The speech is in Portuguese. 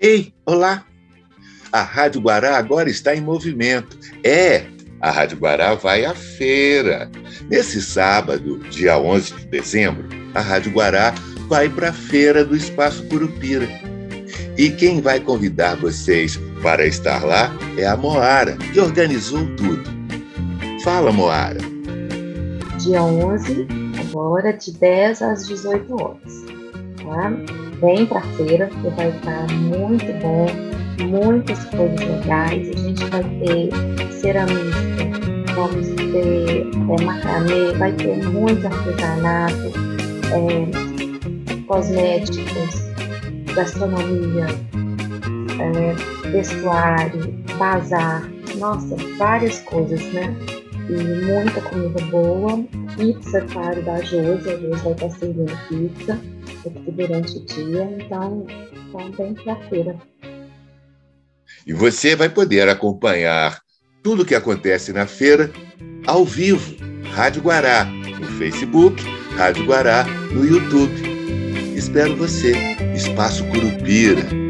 Ei, olá! A Rádio Guará agora está em movimento. É, a Rádio Guará vai à feira. Nesse sábado, dia 11 de dezembro, a Rádio Guará vai para a feira do Espaço Curupira. E quem vai convidar vocês para estar lá é a Moara, que organizou tudo. Fala, Moara. Dia 11, agora de 10 às 18 horas. Tá? Vem feira, que vai estar muito bom, muitas coisas legais. A gente vai ter ceramista, vamos ter é, macramê, vai ter muito artesanato, é, cosméticos, gastronomia, é, vestuário, bazar, nossa, várias coisas, né? E muita comida boa, pizza, claro, da Josi, a Josi vai estar servindo pizza aqui durante o dia, então, então vem pra feira. E você vai poder acompanhar tudo o que acontece na feira ao vivo, Rádio Guará, no Facebook, Rádio Guará, no YouTube. Espero você, Espaço Curupira.